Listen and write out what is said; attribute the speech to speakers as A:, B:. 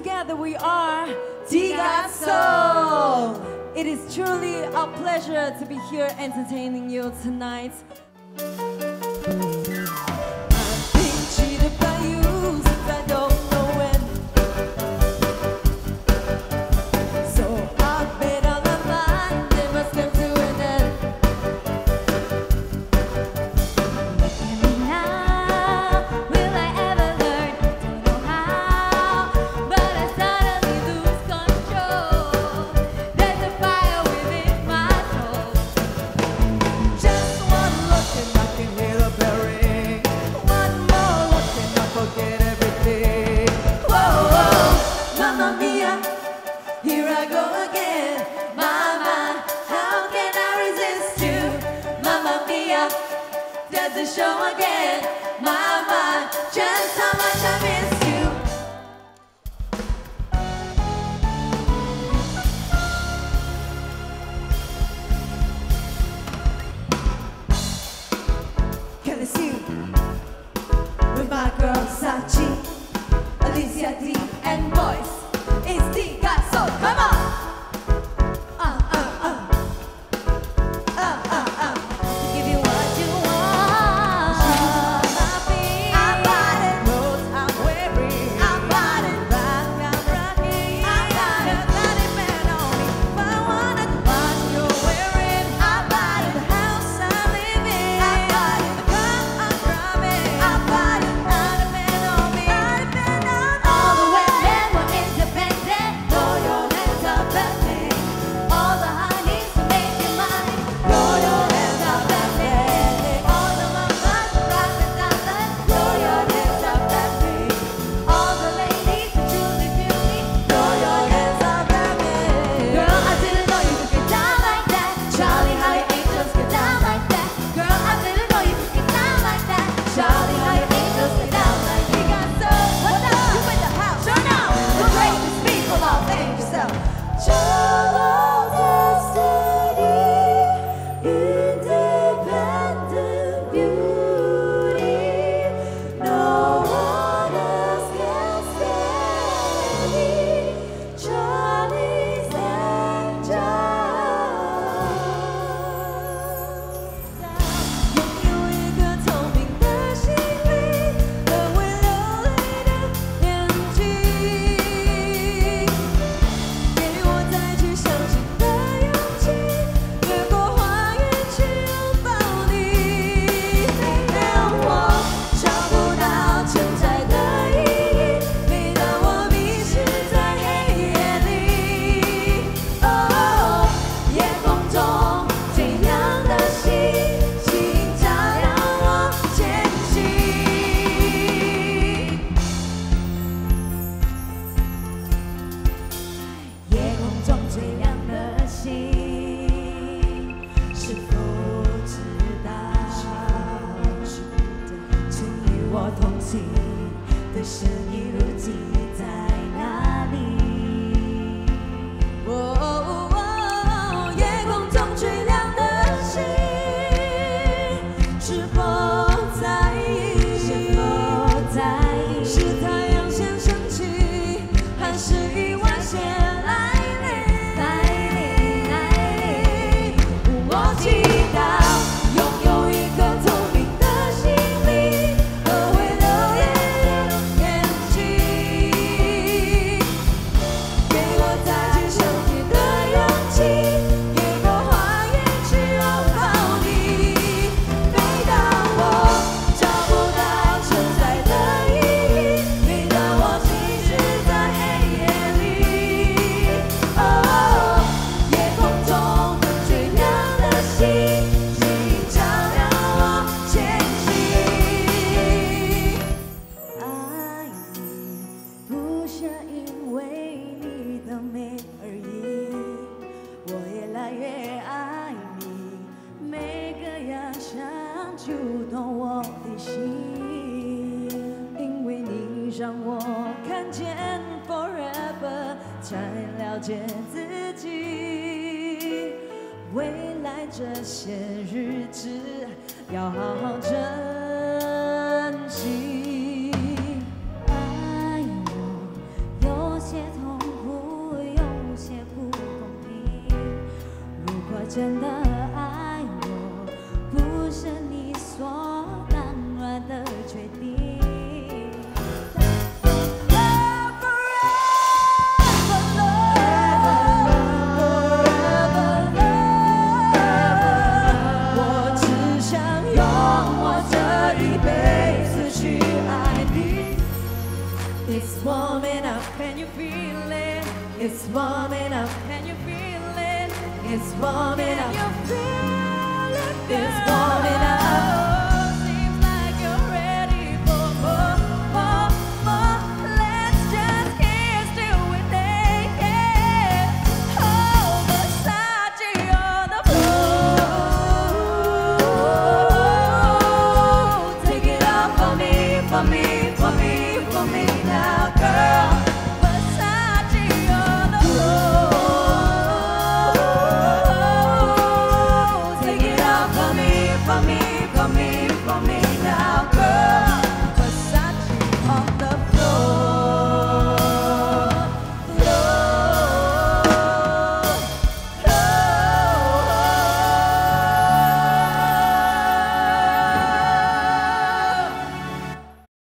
A: Together we are Tiga It is truly a pleasure to be here entertaining you tonight. to show again Mama. just how much I miss you. Can I see you with my girl Sachi, Alicia D, and 同行的身影如今就懂我的心因为你让我看见 forever 才了解自己未来这些日子要好好珍惜。
B: 爱我有些
A: 痛苦有些不公平如果真的
B: It's warming up, can you feel it? It's warming up,
A: you feel it,
B: it's warming up.